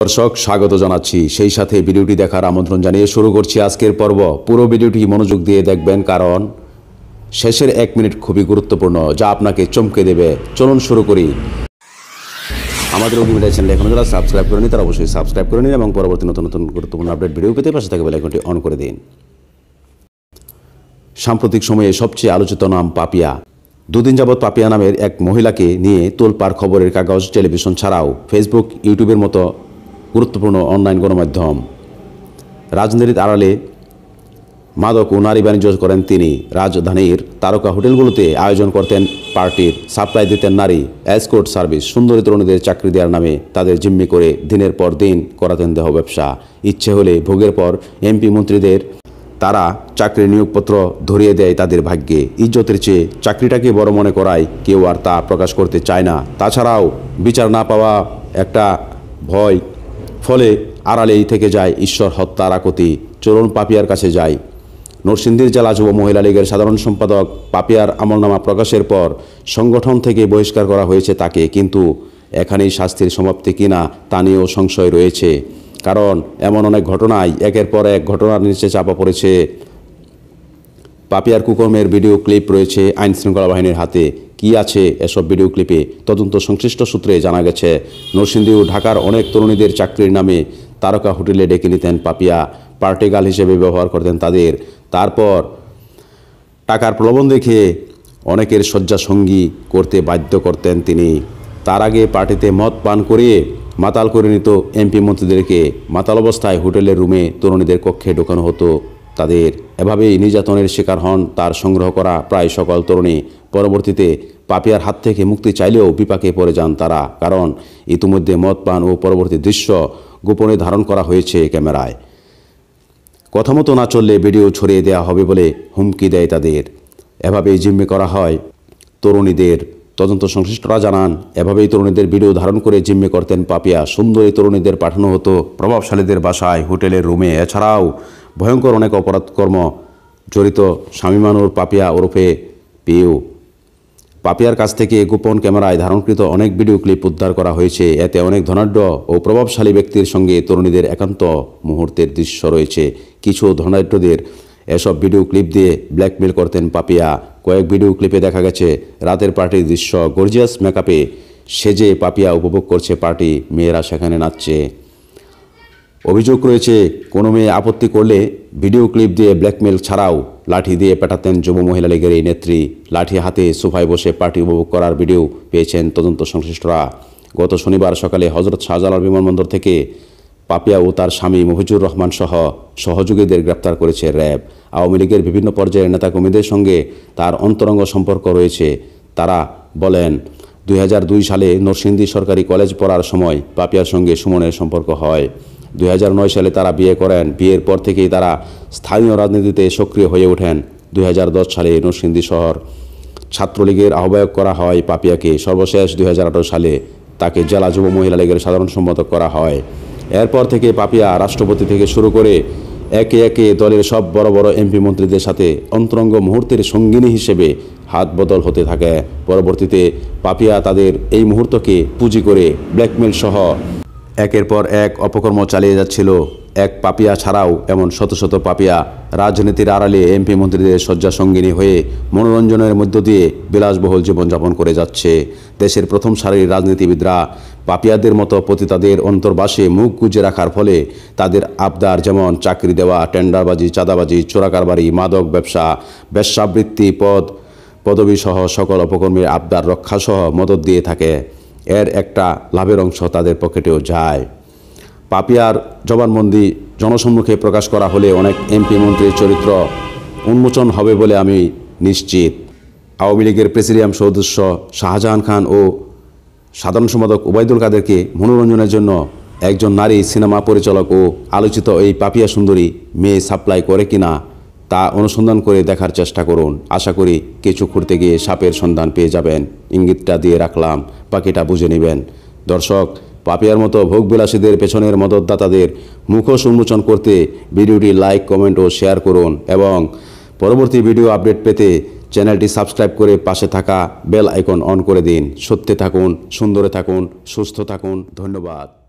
দর্শক, স্বাগত জানাচ্ছি। সেই সাথে ভিডিওটি দেখার আমন্ত্রণ জানিয়ে শুরু করছি আজকের পর্ব। পুরো ভিডিওটি মনোযোগ দিয়ে দেখবেন কারণ শেষের এক মিনিট খুবই গুরুত্বপূর্ণ, যা আপনাকে চমকে দেবে। চলুন শুরু করি। আমাদের অগ্নি মিডিয়া চ্যানেল এখনও যারা সাবস্ক্রাইব করেনি তারা অবশ্যই সাবস্ক্রাইব করে নিন এবং পরবর্তী নতুন নতুন গুরুত্বপূর্ণ আপডেট ভিডিও পেতে পাশে থাকা বেলাইকনটি অন করে দিন। সাম্প্রতিক সময়ে সবচেয়ে আলোচিত নাম পাপিয়া। দুদিন যাবৎ পাপিয়া নামের এক মহিলাকে নিয়ে তোলপাড় খবরের কাগজ টেলিভিশন ছাড়াও ফেসবুক ইউটিউবের মতো গুরুত্বপূর্ণ অনলাইন গণমাধ্যম। রাজনীতির আড়ালে মাদক ও নারী বাণিজ্য করেন তিনি। রাজধানীর তারকা হোটেলগুলোতে আয়োজন করতেন পার্টির সাপ্লাই দিতেন নারী, এসকোর্ট সার্ভিস, সুন্দরী তরুণীদের চাকরি দেওয়ার নামে তাদের জিম্মি করে দিনের পর দিন করাতেন দেহ ব্যবসা। ইচ্ছে হলে ভোগের পর এমপি মন্ত্রীদের তারা চাকরির নিয়োগপত্র ধরিয়ে দেয় তাদের ভাগ্যে। ইজ্জতের চেয়ে চাকরিটাকে বড় মনে করায় কেউ আর তা প্রকাশ করতে চায় না। তাছাড়াও বিচার না পাওয়া একটা ভয় ফলে আড়ালেই থেকে যায় ঈশ্বর হত্যার আকুতি। চরণ পাপিয়ার কাছে যায় নরসিংদীর জেলা যুব মহিলা লীগের সাধারণ সম্পাদক পাপিয়ার আমলনামা প্রকাশের পর সংগঠন থেকে বহিষ্কার করা হয়েছে তাকে, কিন্তু এখানেই শাস্তির সমাপ্তি কিনা তা নিয়েও সংশয় রয়েছে। কারণ এমন অনেক ঘটনায় একের পর এক ঘটনার নিচে চাপা পড়েছে। পাপিয়ার কুকর্মের ভিডিও ক্লিপ রয়েছে আইন শৃঙ্খলা বাহিনীর হাতে। কি আছে এসব ভিডিও ক্লিপে তদন্ত সংশ্লিষ্ট সূত্রে জানা গেছে নরসিংদী ও ঢাকার অনেক তরুণীদের চাকরির নামে তারকা হোটেলে ডেকে নিতেন পাপিয়া। পার্টি গার্ল হিসেবে ব্যবহার করতেন তাদের। তারপর টাকার প্রলোভন দেখে অনেকের শয্যা সঙ্গী করতে বাধ্য করতেন তিনি। তার আগে পার্টিতে মদ পান করিয়ে মাতাল করে নিত এমপি মন্ত্রীদেরকে। মাতাল অবস্থায় হোটেলের রুমে তরুণীদের কক্ষে ঢোকানো হতো। তাদের এভাবেই নির্যাতনের শিকার হন, তার সংগ্রহ করা প্রায় সকল তরুণী। পরবর্তীতে পাপিয়ার হাত থেকে মুক্তি চাইলেও বিপাকে পড়ে যান তারা, কারণ ইতিমধ্যে মদ পান ও পরবর্তী দৃশ্য গোপনে ধারণ করা হয়েছে ক্যামেরায়। কথা মতো না চললে ভিডিও ছড়িয়ে দেওয়া হবে বলে হুমকি দেয় তাদের। এভাবেই জিম্মি করা হয় তরুণীদের। তদন্ত সংশ্লিষ্টরা জানান, এভাবেই তরুণীদের ভিডিও ধারণ করে জিম্মি করতেন পাপিয়া। সুন্দরী তরুণীদের পাঠানো হতো প্রভাবশালীদের বাসায় হোটেলের রুমে। এছাড়াও ভয়ঙ্কর অনেক অপরাধকর্ম জড়িত স্বামীমানুর পাপিয়া ওরফে পেয়েও পাপিয়ার কাছ থেকে গোপন ক্যামেরায় ধারণকৃত অনেক ভিডিও ক্লিপ উদ্ধার করা হয়েছে। এতে অনেক ধনাঢ্য ও প্রভাবশালী ব্যক্তির সঙ্গে তরুণীদের একান্ত মুহূর্তের দৃশ্য রয়েছে। কিছু ধনাঢ্যদের এসব ভিডিও ক্লিপ দিয়ে ব্ল্যাকমেল করতেন পাপিয়া। কয়েক ভিডিও ক্লিপে দেখা গেছে, রাতের পার্টির দৃশ্য গর্জিয়াস মেকআপে সেজে পাপিয়া উপভোগ করছে পার্টি। মেয়েরা সেখানে নাচছে। অভিযোগ রয়েছে, কোনো মেয়ে আপত্তি করলে ভিডিও ক্লিপ দিয়ে ব্ল্যাকমেল ছাড়াও লাঠি দিয়ে পেটাতেন যুব মহিলা লীগের এই নেত্রী। লাঠি হাতে সোফায় বসে পার্টি উপভোগ করার ভিডিও পেয়েছেন তদন্ত সংশ্লিষ্টরা। গত শনিবার সকালে হজরত শাহজালাল বিমানবন্দর থেকে পাপিয়া ও তার স্বামী মফিজুর রহমান সহ সহযোগীদের গ্রেপ্তার করেছে র্যাব। আওয়ামী লীগের বিভিন্ন পর্যায়ের নেতাকর্মীদের সঙ্গে তার অন্তরঙ্গ সম্পর্ক রয়েছে। তারা বলেন, দুই হাজার দুই সালে নরসিংদী সরকারি কলেজ পড়ার সময় পাপিয়ার সঙ্গে সুমনের সম্পর্ক হয়। দুই হাজার নয় সালে তারা বিয়ে করেন। বিয়ের পর থেকেই তারা স্থানীয় রাজনীতিতে সক্রিয় হয়ে ওঠেন। দুই হাজার দশ সালে নরসিংদী শহর ছাত্রলীগের আহ্বায়ক করা হয় পাপিয়াকে। সর্বশেষ দুই হাজার আঠেরো সালে তাকে জেলা যুব মহিলা লীগের সাধারণ সম্পাদক করা হয়। এরপর থেকে পাপিয়া রাষ্ট্রপতি থেকে শুরু করে একে একে দলের সব বড় বড় এমপি মন্ত্রীদের সাথে অন্তরঙ্গ মুহূর্তের সঙ্গিনী হিসেবে হাত বদল হতে থাকে। পরবর্তীতে পাপিয়া তাদের এই মুহূর্তকে পুঁজি করে ব্ল্যাকমেল সহ একের পর এক অপকর্ম চালিয়ে যাচ্ছিল। এক পাপিয়া ছাড়াও এমন শত শত পাপিয়া রাজনীতির আড়ালে এমপি মন্ত্রীদের শয্যা সঙ্গিনী হয়ে মনোরঞ্জনের মধ্য দিয়ে বিলাসবহুল জীবনযাপন করে যাচ্ছে। দেশের প্রথম সারির রাজনীতিবিদরা পাপিয়াদের মতো পতিতাদের অন্তর্বাসে মুখ গুজে রাখার ফলে তাদের আবদার যেমন চাকরি দেওয়া, টেন্ডারবাজি, চাঁদাবাজি, চোরাকারবারি, মাদক ব্যবসা, বেশ্যাবৃত্তি, পদ পদবী সহ সকল অপকর্মীর আবদার রক্ষাসহ মদত দিয়ে থাকে। এর একটা লাভের অংশ তাদের পকেটেও যায়। পাপিয়ার জবানবন্দি জনসম্মুখে প্রকাশ করা হলে অনেক এমপি মন্ত্রীর চরিত্র উন্মোচন হবে বলে আমি নিশ্চিত। আওয়ামী লীগের প্রেসিডিয়াম সদস্য শাহজাহান খান ও সাধারণ সম্পাদক ওবায়দুল কাদেরকে মনোরঞ্জনের জন্য একজন নারী সিনেমা পরিচালক ও আলোচিত এই পাপিয়া সুন্দরী মেয়ে সাপ্লাই করে কিনা তা অনুসন্ধান করে দেখার চেষ্টা করুন। আশা করি কিছু খুঁড়তে গিয়ে সাপের সন্ধান পেয়ে যাবেন। ইঙ্গিতটা দিয়ে রাখলাম, বাকিটা বুঝে নেবেন। দর্শক, পাপিয়ার মতো ভোগবিলাসীদের পেছনের মদতদাতাদের মুখোশ উন্মোচন করতে ভিডিওটি লাইক, কমেন্ট ও শেয়ার করুন এবং পরবর্তী ভিডিও আপডেট পেতে চ্যানেলটি সাবস্ক্রাইব করে পাশে থাকা বেল আইকন অন করে দিন। সত্যে থাকুন, সুন্দরে থাকুন, সুস্থ থাকুন। ধন্যবাদ।